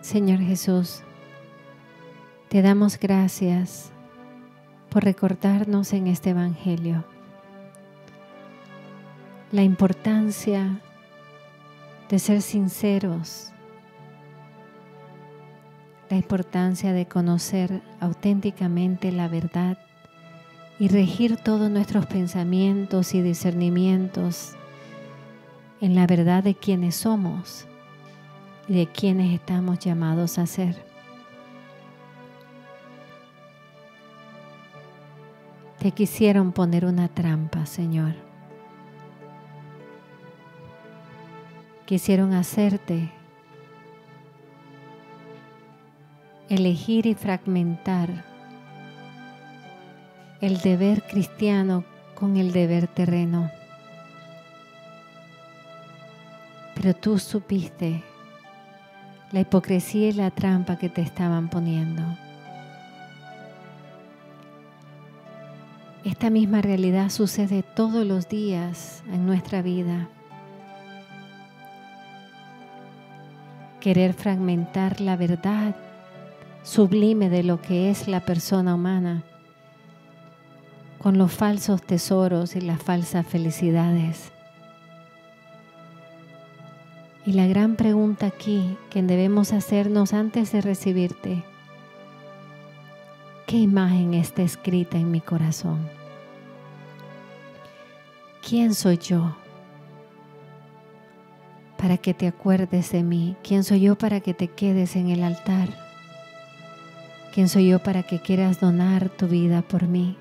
Señor Jesús, te damos gracias por recordarnos en este Evangelio la importancia de ser sinceros, la importancia de conocer auténticamente la verdad y regir todos nuestros pensamientos y discernimientos en la verdad de quienes somos de quienes estamos llamados a ser. Te quisieron poner una trampa, Señor. Quisieron hacerte elegir y fragmentar el deber cristiano con el deber terreno. Pero tú supiste la hipocresía y la trampa que te estaban poniendo. Esta misma realidad sucede todos los días en nuestra vida. Querer fragmentar la verdad sublime de lo que es la persona humana con los falsos tesoros y las falsas felicidades. Y la gran pregunta aquí que debemos hacernos antes de recibirte, ¿qué imagen está escrita en mi corazón? ¿Quién soy yo? Para que te acuerdes de mí. ¿Quién soy yo para que te quedes en el altar? ¿Quién soy yo para que quieras donar tu vida por mí?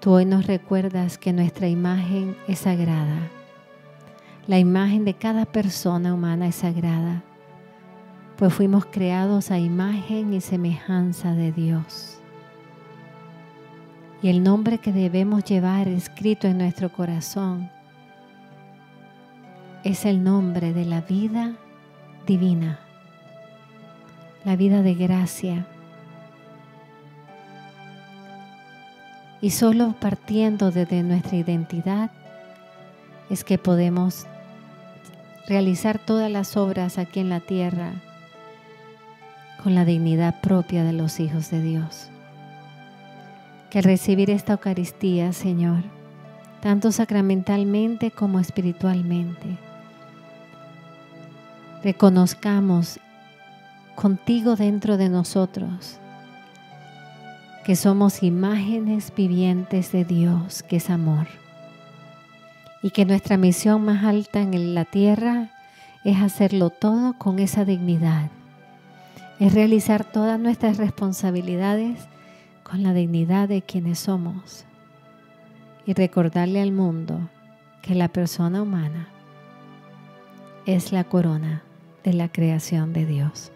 Tú hoy nos recuerdas que nuestra imagen es sagrada. La imagen de cada persona humana es sagrada, pues fuimos creados a imagen y semejanza de Dios y el nombre que debemos llevar escrito en nuestro corazón es el nombre de la vida divina, la vida de gracia. Y solo partiendo desde nuestra identidad es que podemos realizar todas las obras aquí en la tierra con la dignidad propia de los hijos de Dios. Que al recibir esta Eucaristía, Señor, tanto sacramentalmente como espiritualmente, reconozcamos contigo dentro de nosotros que somos imágenes vivientes de Dios, que es amor, y que nuestra misión más alta en la tierra es hacerlo todo con esa dignidad, es realizar todas nuestras responsabilidades con la dignidad de quienes somos y recordarle al mundo que la persona humana es la corona de la creación de Dios.